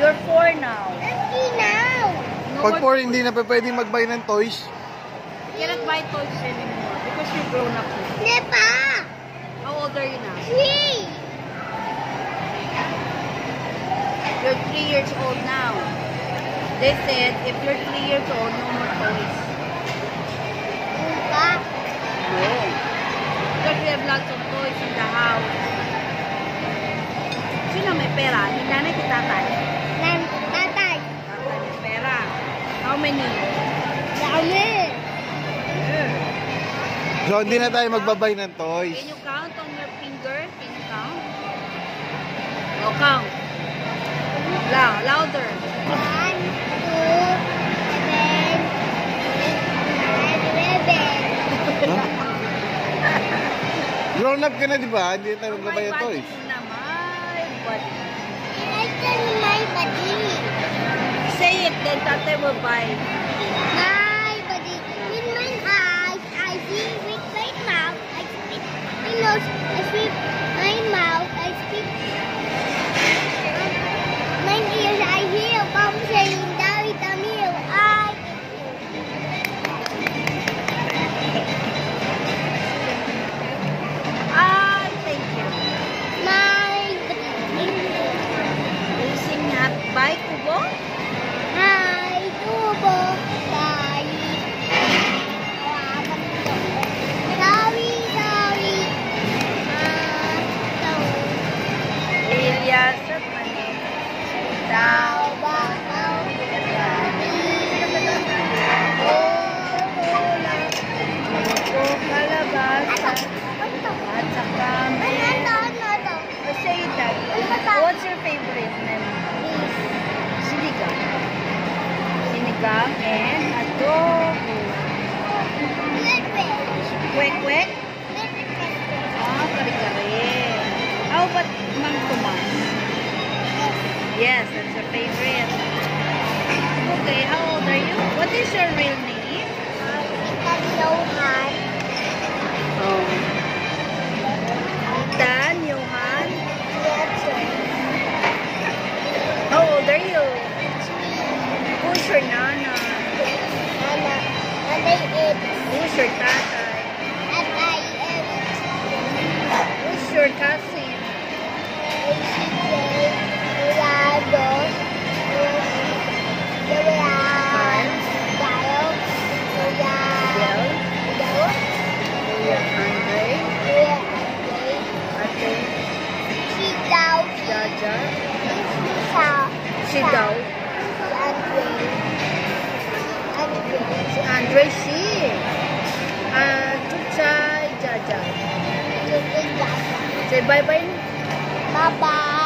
You're four now. Hindi now. No Pag 4, hindi na pa pwedeng mag-buy ng toys. You cannot buy toys anymore because you're grown up. Hindi pa. How old are you now? Three. You're three years old now. They said if you're three years old, no more toys. Pa. No. Because we have lots of toys in the house. Sino may pera? Yung nanay ki tatay? Nan, tatay. Tatay may pera. How many? Dami. So, hindi na tayo magbabay ng toys. Can you count on your finger? Can you count? Oh, count. Loud, louder. One, two, seven, eight, nine, eleven. Grown up ka na, di ba? Hindi na tayo magbabay ng toys. na, my body. My body. thought they would buy. Kwek-kwek? Ah, kare-kare. How about Mang Tomas? Yes, that's your favorite. Okay, how old are you? What is your real name? Oh. Dan, Johan. How old are you? Who's your nana? Who's your tatay? Si Daw, si Andre, si Ah, Chuchay, Jaja. Say bye-bye. Bye-bye.